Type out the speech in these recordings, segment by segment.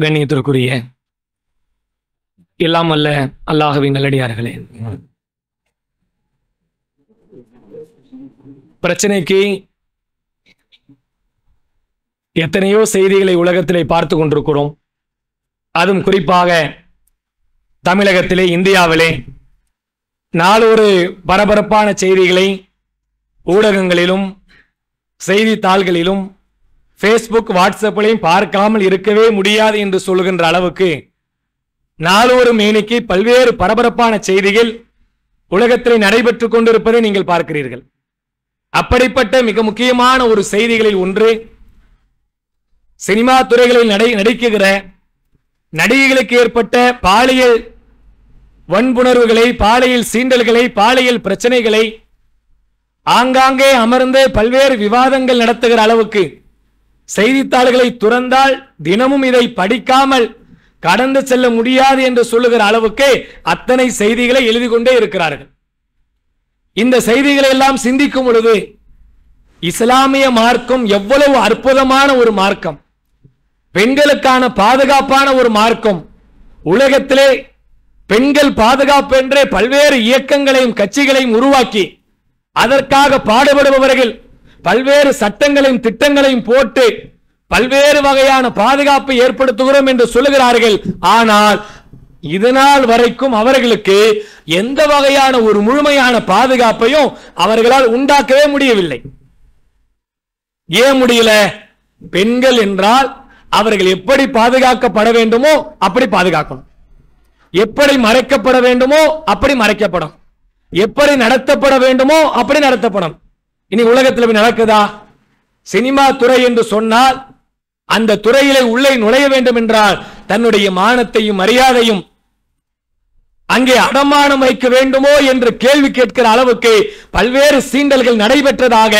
கண்ணியத்திற்குரிய எல்லாம் அல்ல அல்லாஹ்வின் நல்லடியார்களே. பிரச்சனைக்கு எத்தனையோ செய்திகளை உலகத்திலே பார்த்து கொண்டிருக்கிறோம். அதுவும் குறிப்பாக தமிழகத்திலே இந்தியாவிலே. நாளொரு பரபரப்பான செய்திகளை ஊடகங்களிலும் செய்தித்தாள்களிலும் ஃபேஸ்புக் வாட்ஸ்அப்பிலையும் பார்க்காமல் இருக்கவே முடியாது என்று சொல்லுகின்ற அளவுக்கு நாளொரு மேனிக்கு பல்வேறு பரபரப்பான செய்திகள் உலகத்தில் நடைபெற்றுக் கொண்டிருப்பதை நீங்கள் பார்க்கிறீர்கள். அப்படிப்பட்ட மிக முக்கியமான ஒரு செய்திகளில் ஒன்று சினிமா துறைகளில் நடை நடிக்குகிற நடிகைகளுக்கு ஏற்பட்ட பாலியல் வன்புணர்வுகளை பாலியல் சீண்டல்களை பாலியல் பிரச்சனைகளை ஆங்காங்கே அமர்ந்து பல்வேறு விவாதங்கள் நடத்துகிற அளவுக்கு செய்தித்தாள்களை துறந்தால் தினமும் இதை படிக்காமல் கடந்து செல்ல முடியாது என்று சொல்லுகிற அளவுக்கு அத்தனை செய்திகளை எழுதி கொண்டே இருக்கிறார்கள். இந்த செய்திகளை எல்லாம் சிந்திக்கும் பொழுது இஸ்லாமிய மார்க்கம் எவ்வளவு அற்புதமான ஒரு மார்க்கம். பெண்களுக்கான பாதுகாப்பான ஒரு மார்க்கம். உலகத்திலே பெண்கள் பாதுகாப்பு என்றே பல்வேறு இயக்கங்களையும் கட்சிகளையும் உருவாக்கி அதற்காக பாடுபடுபவர்கள் பல்வேறு சட்டங்களையும் திட்டங்களையும் போட்டு பல்வேறு வகையான பாதுகாப்பை ஏற்படுத்துகிறோம் என்று சொல்லுகிறார்கள். ஆனால் இதனால் வரைக்கும் அவர்களுக்கு எந்த வகையான ஒரு முழுமையான பாதுகாப்பையும் அவர்களால் உண்டாக்கவே முடியவில்லை. ஏன் முடியல? பெண்கள் என்றால் அவர்கள் எப்படி பாதுகாக்கப்பட வேண்டுமோ அப்படி பாதுகாக்கணும். எப்படி மறைக்கப்பட வேண்டுமோ அப்படி மறைக்கப்படும். எப்படி நடத்தப்பட வேண்டுமோ அப்படி நடத்தப்படும். இனி உலகத்தில் நடக்குதா? சினிமா துறை என்று சொன்னால் அந்த துறையிலே உள்ளே நுழைய வேண்டும் என்றால் தன்னுடைய மானத்தையும் மரியாதையும் அங்கே அடமானம் வைக்க வேண்டுமோ என்று கேள்வி கேட்கிற அளவுக்கு பல்வேறு சீண்டல்கள் நடைபெற்றதாக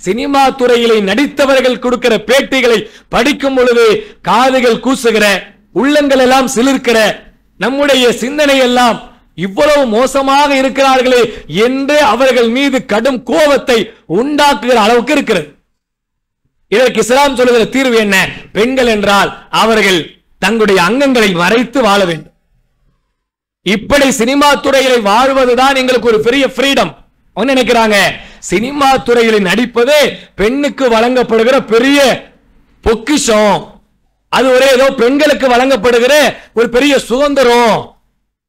சினிமா துறையிலே நடித்தவர்கள் கொடுக்கிற பேட்டிகளை படிக்கும் பொழுது காதுகள் கூசுகிற உள்ளங்கள் எல்லாம் சிலிர்க்கிற நம்முடைய சிந்தனை எல்லாம் இவ்வளவு மோசமாக இருக்கிறார்களே என்று அவர்கள் மீது கடும் கோபத்தை உண்டாக்குகிற அளவுக்கு இருக்கிறது. இதற்கு இஸ்லாம் சொல்லுகிற தீர்வு என்ன? பெண்கள் என்றால் அவர்கள் தங்களுடைய அங்கங்களை மறைத்து வாழ வேண்டும். இப்படி சினிமா துறையில வாழ்வதுதான் எங்களுக்கு ஒரு பெரிய ஃப்ரீடம் நினைக்கிறாங்க? சினிமா துறையில நடிப்பது பெண்ணுக்கு வழங்கப்படுகிற பெரிய பொக்கிஷம். அது ஒரே ஏதோ பெண்களுக்கு வழங்கப்படுகிற ஒரு பெரிய சுதந்திரம்.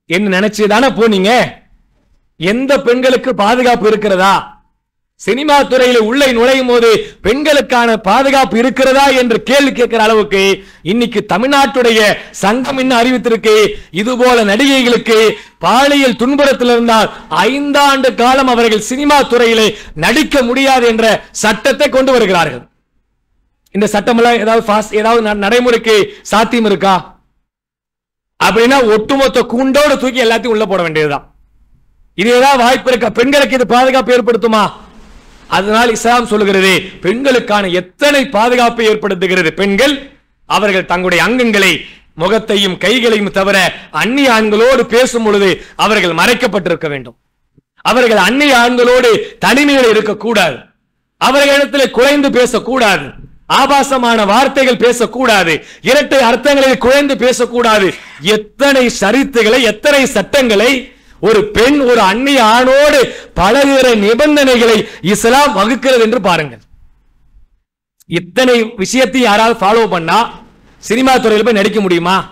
என்ன நினைச்சு தானே போனீங்க? எந்த பெண்களுக்கு பாதுகாப்பு இருக்கிறதா? சினிமா துறையில் உள்ளே நுழையும் போது பெண்களுக்கான பாதுகாப்பு இருக்கிறதா என்று கேள்வி கேட்கிற அளவுக்கு இன்னைக்கு தமிழ்நாட்டுடைய சங்கம் என்ன அறிவித்திருக்கு. இது போல நடிகைகளுக்கு பாலியல் துன்புறத்தில் இருந்தால் ஐந்தாண்டு காலம் அவர்கள் சினிமா துறையிலே நடிக்க முடியாது என்ற சட்டத்தை கொண்டு வருகிறார்கள். இந்த சட்டமெல்லாம் ஏதாவது ஏதாவது ந- நடைமுறைக்கு சாத்தியம் இருக்கா? அப்படின்னா ஒட்டுமொத்த கூண்டோட தூக்கி எல்லாத்தையும் உள்ள போட வேண்டியதுதான். இது ஏதாவது வாய்ப்பு இருக்கா பெண்களுக்கு இது பாதுகாப்பு ஏற்படுத்துமா? அதனால் இஸ்லாம் சொல்லுகிறது பெண்களுக்கான எத்தனை பாதுகாப்பை ஏற்படுத்துகிறது பெண்கள்? அவர்கள் தங்களுடைய அங்கங்களை முகத்தையும் கைகளையும் தவிர அந்நிய ஆண்களோடு பேசும் பொழுது அவர்கள் மறைக்கப்பட்டிருக்க வேண்டும். அவர்கள் அந்நிய ஆண்களோடு தனிமையில் இருக்கக்கூடாது. அவர்களிடத்தில் குறைந்து பேசக்கூடாது. ஆபாசமான வார்த்தைகள் பேசக்கூடாது. இரட்டை அர்த்தங்களில் குறைந்து பேசக்கூடாது. எத்தனை சரித்துகளை எத்தனை சட்டங்களை ஒரு பெண் ஒரு அந்நிய ஆணோடு பழகுகிற நிபந்தனைகளை இஸ்லாம் வகுக்கிறது என்று பாருங்கள். இத்தனை விஷயத்தை யாராவது ஃபாலோ பண்ணா? சினிமா துறையில் போய் நடிக்க முடியுமா?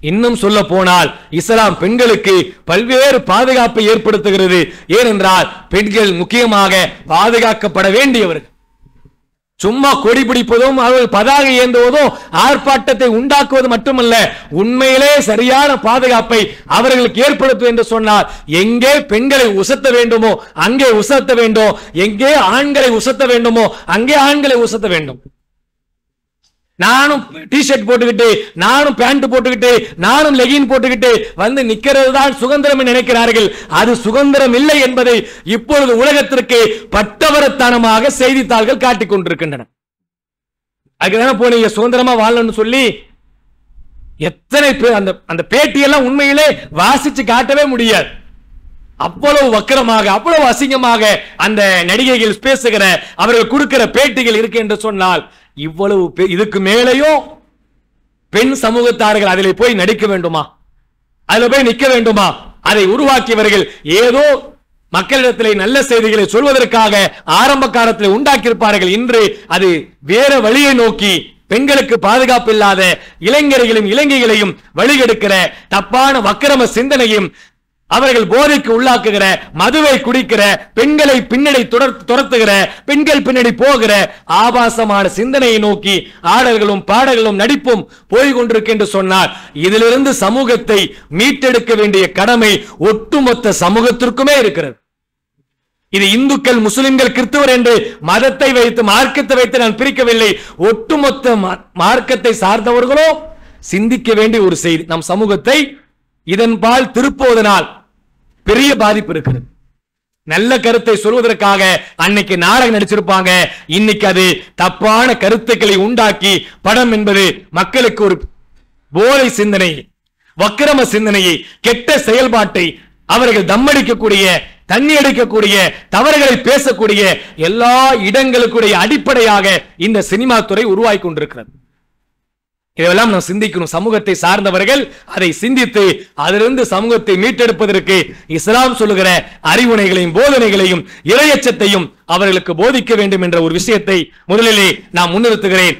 இன்னும் சொல்ல போனால் இஸ்லாம் பெண்களுக்கு பல்வேறு பாதுகாப்பை ஏற்படுத்துகிறது. ஏனென்றால் பெண்கள் முக்கியமாக பாதுகாக்கப்பட வேண்டியவர்கள். சும்மா கொடி பிடிப்பதும் அவர்கள் பதாகை ஏந்துவதும் ஆர்ப்பாட்டத்தை உண்டாக்குவது மட்டுமல்ல உண்மையிலே சரியான பாதுகாப்பை அவர்களுக்கு ஏற்படுத்தும் என்று சொன்னால் எங்கே பெண்களை உசத்த வேண்டுமோ அங்கே உசத்த வேண்டும். எங்கே ஆண்களை உசத்த வேண்டுமோ அங்கே ஆண்களை உசத்த வேண்டும். நானும் டிஷர்ட் போட்டுக்கிட்டு நானும் பேண்ட் போட்டுக்கிட்டு நானும் லெகின் போட்டுக்கிட்டு வந்து நிக்கிறது தான் சுதந்திரம் நினைக்கிறார்கள். அது சுதந்திரம் இல்லை என்பதை இப்பொழுது உலகத்திற்கு பட்டவரத்தனமாக செய்தித்தாள்கள் காட்டிக் கொண்டிருக்கின்றன. அதுக்குதானே போனீங்க சுதந்திரமா வாழணும்னு சொல்லி எத்தனை பேர் அந்த அந்த பேட்டியெல்லாம் உண்மையிலே வாசிச்சு காட்டவே முடியாது. அவ்வளவு வக்கரமாக அவ்வளவு அசிங்கமாக அந்த நடிகைகள் பேசுகிற அவர்கள் கொடுக்கிற பேட்டிகள் இருக்கு என்று சொன்னால் இவ்வளவு இதுக்கு மேலேயும் பெண் சமூகத்தார்கள் அதில் போய் நடிக்க வேண்டுமா? அதுல போய் நிக்க வேண்டுமா? அதை உருவாக்கியவர்கள் ஏதோ மக்களிடத்திலே நல்ல செய்திகளை சொல்வதற்காக ஆரம்ப காலத்தில் உண்டாக்கியிருப்பார்கள் இன்று அது வேற வழியை நோக்கி பெண்களுக்கு பாதுகாப்பு இல்லாத இளைஞர்களையும் இலங்கைகளையும் வழிகெடுக்கிற தப்பான வக்கிரம சிந்தனையும் அவர்கள் போதைக்கு உள்ளாக்குகிற மதுவை குடிக்கிற பெண்களை பின்னணி துரத்துகிற பெண்கள் பின்னணி போகிற ஆபாசமான சிந்தனையை நோக்கி ஆடல்களும் பாடல்களும் நடிப்பும் போய்கொண்டிருக்கு என்று சொன்னார் இதிலிருந்து சமூகத்தை மீட்டெடுக்க வேண்டிய கடமை ஒட்டுமொத்த சமூகத்திற்குமே இருக்கிறது. இது இந்துக்கள் முஸ்லிம்கள் கிறிஸ்துவர் என்று மதத்தை வைத்து மார்க்கத்தை வைத்து நான் பிரிக்கவில்லை. ஒட்டுமொத்த மார்க்கத்தை சார்ந்தவர்களோ சிந்திக்க வேண்டிய ஒரு செய்தி. நம் சமூகத்தை இதன்பால் திருப்புவதனால் பெரிய பாதிப்பு இருக்கிறது நல்ல கருத்தை சொல்வதற்காக அன்னைக்கு நாடகம் நடிச்சிருப்பாங்க. இன்னைக்கு அது தப்பான கருத்துக்களை உண்டாக்கி படம் என்பது மக்களுக்கு ஒரு போதை சிந்தனை வக்கிரம சிந்தனையை கெட்ட செயல்பாட்டை அவர்கள் தம்மடிக்கக்கூடிய தண்ணி அடிக்கக்கூடிய தவறுகளை பேசக்கூடிய எல்லா இடங்களுக்குடைய அடிப்படையாக இந்த சினிமா துறை உருவாகி கொண்டிருக்கிறது. இதெல்லாம் நாம் சிந்திக்கணும். சமூகத்தை சார்ந்தவர்கள் அதை சிந்தித்து அதிலிருந்து சமூகத்தை மீட்டெடுப்பதற்கு இஸ்லாம் சொல்லுகிற அறிவுரைகளையும் போதனைகளையும் இரையச்சத்தையும் அவர்களுக்கு போதிக்க வேண்டும் என்ற ஒரு விஷயத்தை முதலிலே நான் முன்னிறுத்துகிறேன்.